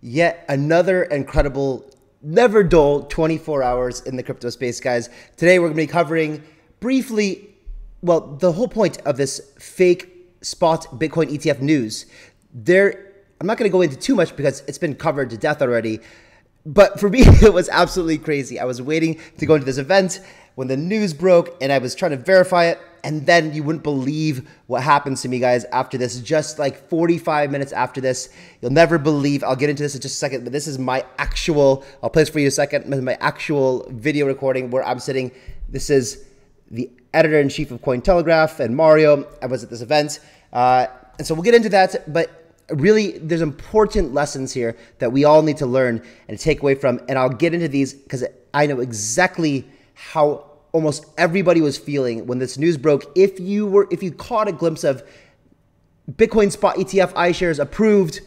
yet another incredible, never dull 24 hours in the crypto space, guys. Today we're going to be covering briefly, well, the whole point of this fake spot Bitcoin ETF news. There, I'm not going to go into too much because it's been covered to death already. But for me, it was absolutely crazy. I was waiting to go into this event when the news broke and I was trying to verify it. And then you wouldn't believe what happens to me, guys, after this. Just like 45 minutes after this, you'll never believe. I'll get into this in just a second, but this is my actual, I'll play this for you a second, my actual video recording where I'm sitting. This is the editor in chief of Cointelegraph and Mario. I was at this event. Uh, and so we'll get into that. But really, there's important lessons here that we all need to learn and take away from. And I'll get into these because I know exactly how almost everybody was feeling when this news broke. If you were, if you caught a glimpse of Bitcoin spot ETF iShares approved,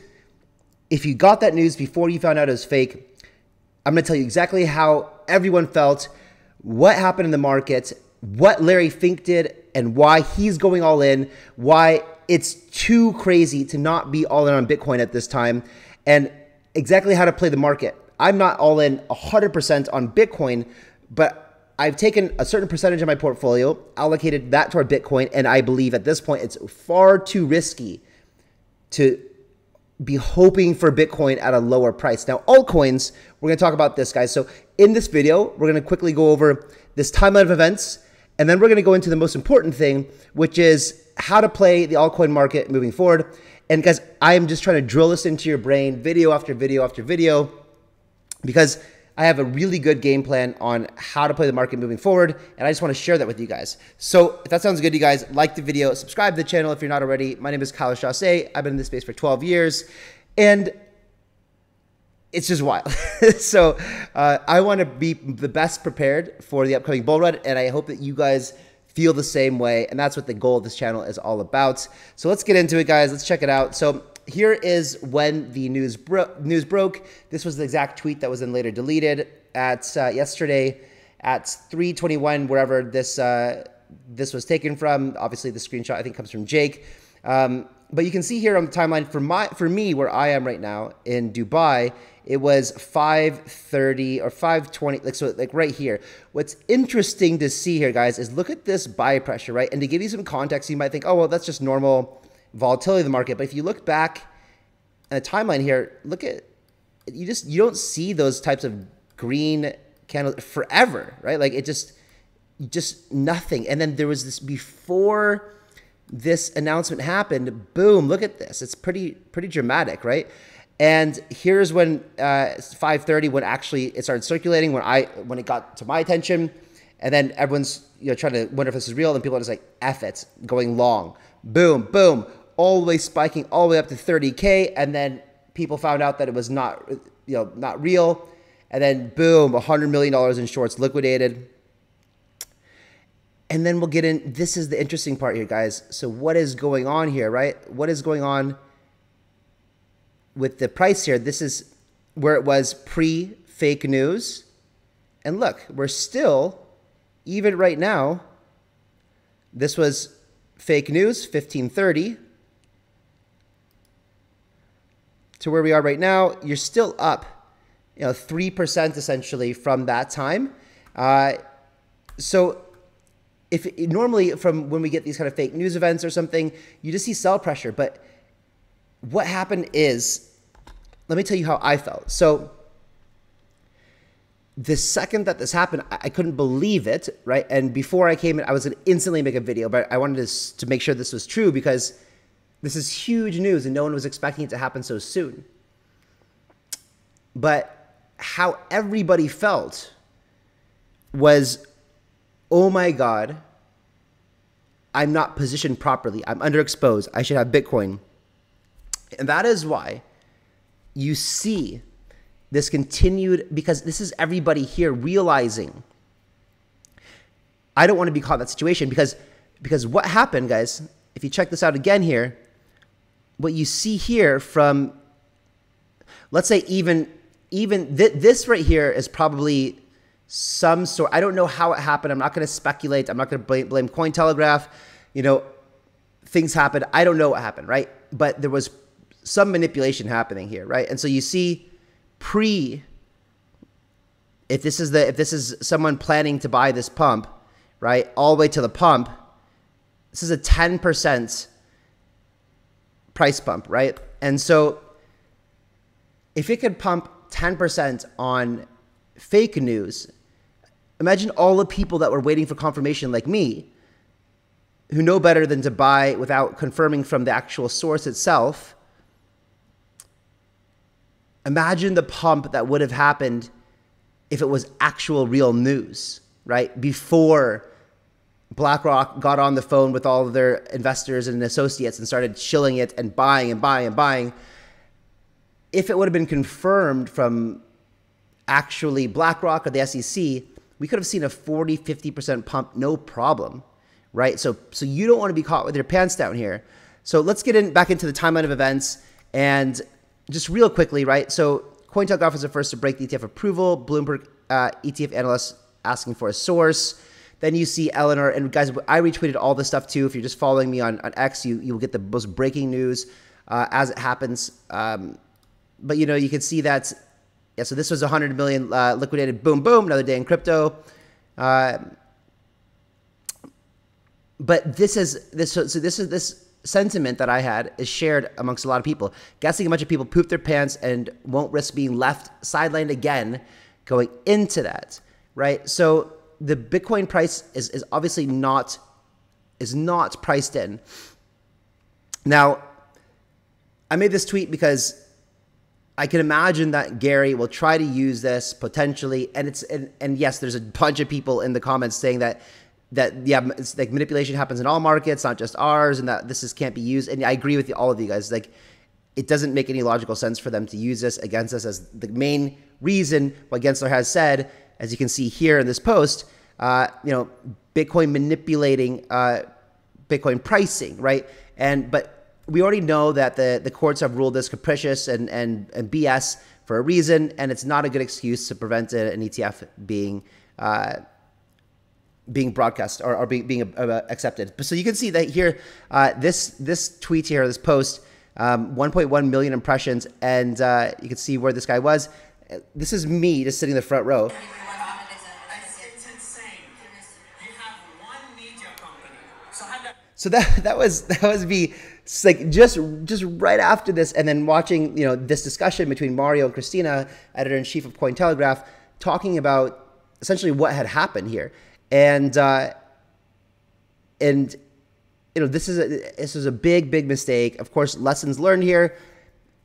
if you got that news before you found out it was fake, I'm going to tell you exactly how everyone felt, what happened in the market, what Larry Fink did, and why he's going all in, why it's too crazy to not be all in on Bitcoin at this time, and exactly how to play the market. I'm not all in 100% on Bitcoin, but I've taken a certain percentage of my portfolio, allocated that toward Bitcoin, and I believe at this point it's far too risky to be hoping for Bitcoin at a lower price. Now, altcoins, we're going to talk about this, guys. So, in this video, we're going to quickly go over this timeline of events, and then we're going to go into the most important thing, which is how to play the altcoin market moving forward. And, guys, I am just trying to drill this into your brain video after video after video because I have a really good game plan on how to play the market moving forward, and I just want to share that with you guys. So if that sounds good to you guys, like the video, subscribe to the channel if you're not already. My name is Kyle Chasse. I've been in this space for 12 years, and it's just wild. so uh, I want to be the best prepared for the upcoming bull run, and I hope that you guys feel the same way. And that's what the goal of this channel is all about. So let's get into it, guys. Let's check it out. So here is when the news bro- news broke. This was the exact tweet that was then later deleted at uh, yesterday at 3:21, wherever this uh, this was taken from. Obviously, the screenshot I think comes from Jake. Um, but you can see here on the timeline for my for me where I am right now in Dubai, it was 5:30 or 5:20, like so, like right here. What's interesting to see here, guys, is look at this buy pressure, right? And to give you some context, you might think, oh well, that's just normal volatility of the market. But if you look back at the timeline here, look at you just you don't see those types of green candles forever, right? Like it just just nothing. And then there was this before this announcement happened, boom, look at this. It's pretty pretty dramatic, right? And here's when uh, 5:30 when actually it started circulating when I when it got to my attention, and then everyone's you know trying to wonder if this is real, and people are just like F it, going long. Boom, boom all the way spiking all the way up to 30k and then people found out that it was not you know not real. And then boom 100 million dollars in shorts liquidated. And then we'll get in this is the interesting part here guys. So what is going on here right? What is going on with the price here? This is where it was pre fake news. And look we're still even right now this was fake news 1530 to where we are right now, you're still up, you know, 3% essentially from that time. Uh, so if normally from when we get these kind of fake news events or something, you just see sell pressure. But what happened is, let me tell you how I felt. So the second that this happened, I couldn't believe it, right? And before I came in, I was to instantly make a video, but I wanted to, to make sure this was true because this is huge news, and no one was expecting it to happen so soon. But how everybody felt was, oh my God, I'm not positioned properly. I'm underexposed. I should have Bitcoin. And that is why you see this continued, because this is everybody here realizing I don't want to be caught in that situation because because what happened, guys, if you check this out again here, what you see here from, let's say even even th- this right here is probably some sort. I don't know how it happened. I'm not going to speculate. I'm not going to blame, blame Cointelegraph. You know, things happened. I don't know what happened, right? But there was some manipulation happening here, right? And so you see pre if this is the if this is someone planning to buy this pump, right, all the way to the pump, this is a 10% price pump, right? And so if it could pump 10% on fake news, imagine all the people that were waiting for confirmation like me who know better than to buy without confirming from the actual source itself. Imagine the pump that would have happened if it was actual real news, right? Before BlackRock got on the phone with all of their investors and associates and started shilling it and buying and buying and buying. If it would have been confirmed from actually BlackRock or the SEC, we could have seen a 40, 50% pump, no problem, right? So, so you don't want to be caught with your pants down here. So let's get in back into the timeline of events and just real quickly, right? So Cointelegraph was the first to break the ETF approval. Bloomberg uh, ETF analysts asking for a source. Then you see Eleanor, and guys, I retweeted all this stuff too. If you're just following me on, on X, you, you will get the most breaking news uh, as it happens. Um, but you know, you can see that, yeah, so this was 100 million uh, liquidated, boom, boom, another day in crypto. Uh, but this is, this, so this is, this sentiment that I had is shared amongst a lot of people. Guessing a bunch of people poop their pants and won't risk being left sidelined again going into that, right? So the Bitcoin price is, is obviously not is not priced in. Now, I made this tweet because I can imagine that Gary will try to use this potentially, and it's and, and yes, there's a bunch of people in the comments saying that that yeah, it's like manipulation happens in all markets, not just ours, and that this is can't be used. And I agree with all of you guys. Like, it doesn't make any logical sense for them to use this against us as the main reason what Gensler has said, as you can see here in this post. Uh, you know, Bitcoin manipulating uh, Bitcoin pricing, right? And but we already know that the the courts have ruled this capricious and and, and BS for a reason, and it's not a good excuse to prevent an ETF being. Uh, being broadcast or, or being, being uh, accepted. So you can see that here, uh, this this tweet here, this post, um, 1.1 million impressions, and uh, you can see where this guy was. This is me just sitting in the front row. So that that was that was me like just just right after this, and then watching you know this discussion between Mario and Kristina, editor in chief of Cointelegraph, talking about essentially what had happened here and uh, and you know this is a this is a big big mistake. Of course, lessons learned here.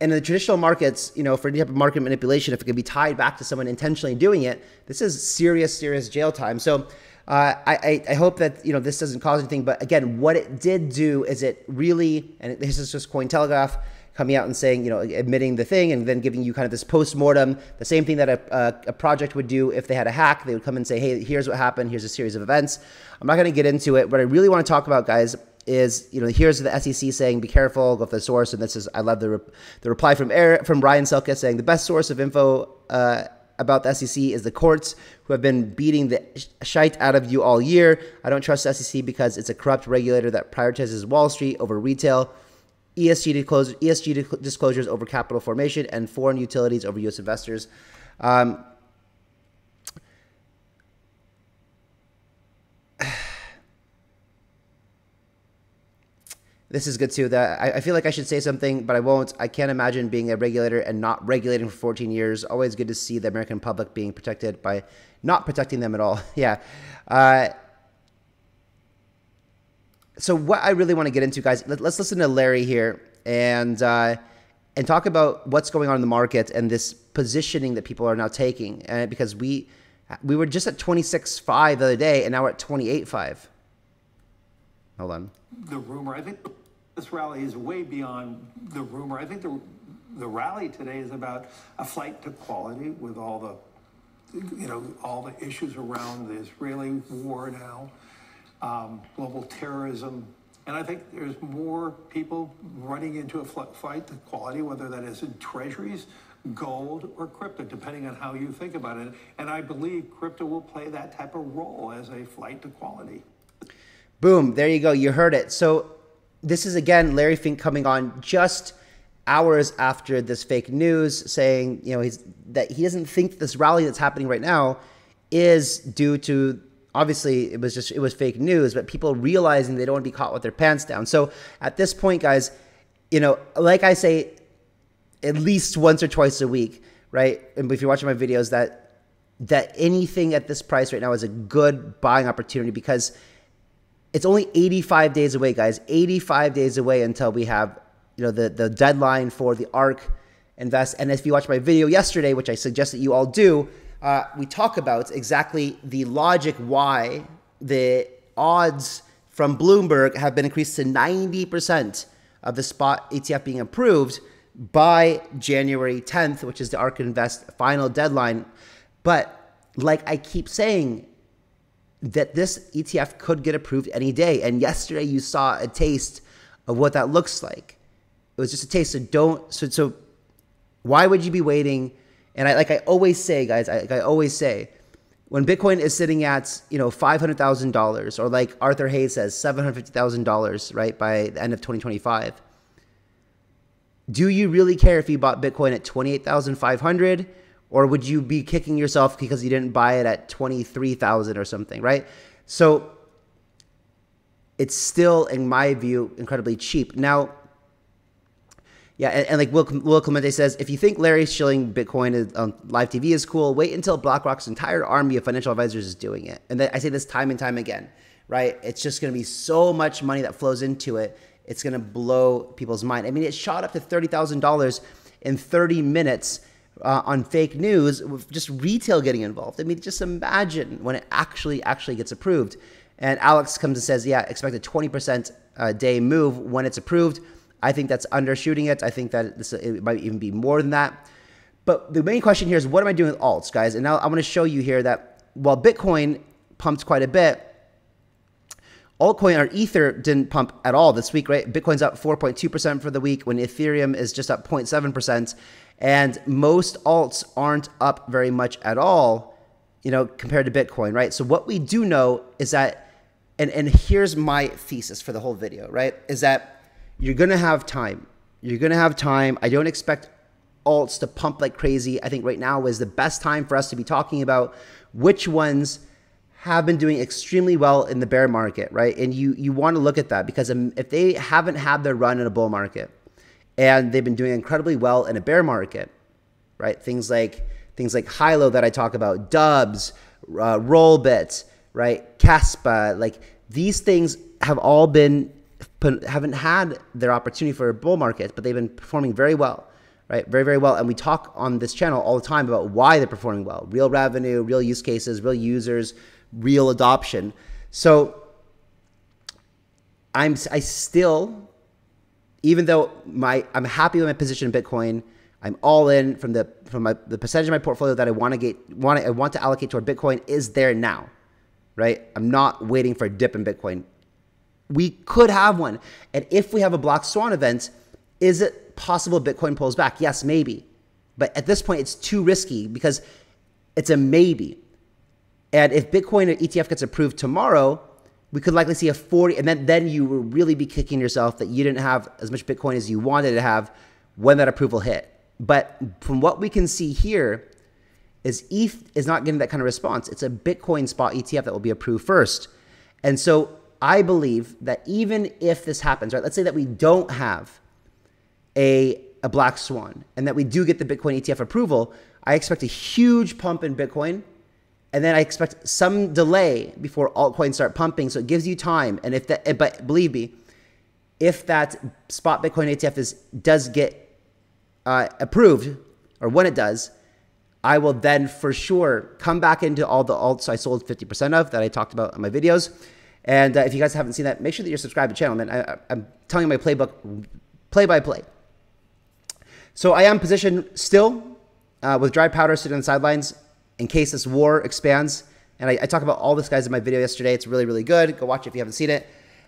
And in the traditional markets, you know, for any type of market manipulation, if it can be tied back to someone intentionally doing it, this is serious, serious jail time. So uh, I, I hope that you know this doesn't cause anything. But again, what it did do is it really, and this is just Cointelegraph coming out and saying, you know, admitting the thing and then giving you kind of this post mortem, the same thing that a, a, a, project would do if they had a hack. They would come and say, hey, here's what happened. Here's a series of events. I'm not going to get into it. What I really want to talk about, guys, is you know here's the SEC saying be careful, go for the source, and this is I love the re- the reply from Eric, from Ryan Selkis saying the best source of info. Uh, about the SEC is the courts who have been beating the shite out of you all year. I don't trust SEC because it's a corrupt regulator that prioritizes Wall Street over retail. ESG, ESG disclosures over capital formation, and foreign utilities over U.S. investors. Um, this is good too. That I, I, feel like I should say something, but I won't. I can't imagine being a regulator and not regulating for 14 years. Always good to see the American public being protected by not protecting them at all. yeah. Uh, so what I really want to get into, guys, let, us listen to Larry here and uh, and talk about what's going on in the market and this positioning that people are now taking. And because we we were just at 26.5 the other day, and now we're at 28.5. Hold on. The rumor, I think this rally is way beyond the rumor. I think the the rally today is about a flight to quality with all the you know all the issues around the Israeli war now um, global terrorism. And I think there's more people running into a flight to quality, whether that is in treasuries, gold, or crypto, depending on how you think about it. And I believe crypto will play that type of role as a flight to quality. Boom, there you go. You heard it. So this is again Larry Fink coming on just hours after this fake news saying, you know, he's that he doesn't think this rally that's happening right now is due to obviously it was just it was fake news, but people realizing they don't want to be caught with their pants down. So at this point, guys, you know, like I say, at least once or twice a week, right? And if you're watching my videos, that that anything at this price right now is a good buying opportunity because it's only 85 days away, guys. 85 days away until we have, you know, the the deadline for the ARK invest. And if you watched my video yesterday, which I suggest that you all do, uh, we talk about exactly the logic why the odds from Bloomberg have been increased to 90% of the spot ETF being approved by January 10th, which is the ARK Invest final deadline. But like I keep saying, that this ETF could get approved any day. And yesterday you saw a taste of what that looks like. It was just a taste. So don't, so, so why would you be waiting? And I, like I always say, guys, I, like I always say, when Bitcoin is sitting at, you know, $500,000 or like Arthur Hayes says, $750,000, right, by the end of 2025, do you really care if you bought Bitcoin at 28,500 or would you be kicking yourself because you didn't buy it at 23,000 or something, right? So it's still in my view incredibly cheap. Now yeah, and, and like Will, Will Clemente says, if you think Larry shilling Bitcoin on um, live TV is cool, wait until BlackRock's entire army of financial advisors is doing it. And I say this time and time again, right? It's just going to be so much money that flows into it. It's going to blow people's mind. I mean, it shot up to $30,000 in 30 minutes uh, on fake news with just retail getting involved. I mean, just imagine when it actually actually gets approved. And Alex comes and says, "Yeah, expect a 20% uh, day move when it's approved." I think that's undershooting it. I think that this, it might even be more than that. But the main question here is, what am I doing with alts, guys? And now I'm going to show you here that while Bitcoin pumped quite a bit, altcoin or Ether didn't pump at all this week, right? Bitcoin's up 4.2% for the week when Ethereum is just up 0.7%. And most alts aren't up very much at all, you know, compared to Bitcoin, right? So what we do know is that, and, and here's my thesis for the whole video, right? Is that you're gonna have time. You're gonna have time. I don't expect alts to pump like crazy. I think right now is the best time for us to be talking about which ones have been doing extremely well in the bear market, right? And you you want to look at that because um, if they haven't had their run in a bull market, and they've been doing incredibly well in a bear market, right? Things like things like Hilo that I talk about, Dubs, uh, Rollbit, right? Kaspa, like these things have all been haven't had their opportunity for a bull market, but they've been performing very well, right? Very very well, and we talk on this channel all the time about why they're performing well: real revenue, real use cases, real users, real adoption. So I'm I still even though my I'm happy with my position in Bitcoin, I'm all in from the from my the percentage of my portfolio that I want to get want I want to allocate toward Bitcoin is there now, right? I'm not waiting for a dip in Bitcoin. We could have one, and if we have a black swan event, is it possible Bitcoin pulls back? Yes, maybe, but at this point it's too risky because it's a maybe. And if Bitcoin or ETF gets approved tomorrow, we could likely see a 40 and then then you will really be kicking yourself that you didn't have as much bitcoin as you wanted to have when that approval hit. But from what we can see here is eth is not getting that kind of response. It's a bitcoin spot etf that will be approved first. And so i believe that even if this happens right let's say that we don't have a a black swan and that we do get the bitcoin etf approval i expect a huge pump in bitcoin and then I expect some delay before altcoins start pumping. So it gives you time. And if that, but believe me, if that spot Bitcoin ETF is does get uh, approved, or when it does, I will then for sure come back into all the alts I sold 50% of that I talked about in my videos. And uh, if you guys haven't seen that, make sure that you're subscribed to the channel, man. I, am telling you my playbook play by play. So I am positioned still uh, with dry powder sitting on the sidelines in case this war expands. And I, I talk about all this guys in my video yesterday. It's really, really good. Go watch it if you haven't seen it.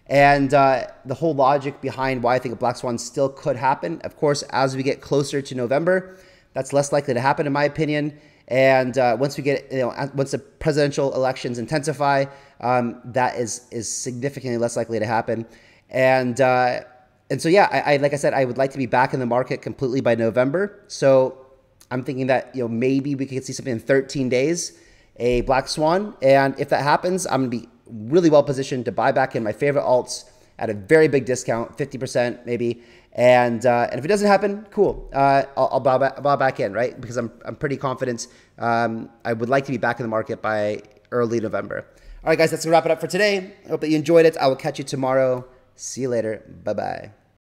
And uh, the whole logic behind why I think a black swan still could happen. Of course, as we get closer to November, that's less likely to happen, in my opinion. And uh, once we get, you know, once the presidential elections intensify, um, that is is significantly less likely to happen. And uh, and so yeah, I, I like I said, I would like to be back in the market completely by November. So I'm thinking that you know maybe we could see something in 13 days, a black swan, and if that happens, I'm gonna be really well positioned to buy back in my favorite alts at a very big discount, 50% maybe. And uh, and if it doesn't happen, cool. Uh, I'll, I'll buy, back, buy back in, right? Because I'm, I'm pretty confident. Um, I would like to be back in the market by early November. All right, guys, that's gonna wrap it up for today. I hope that you enjoyed it. I will catch you tomorrow. See you later. Bye bye.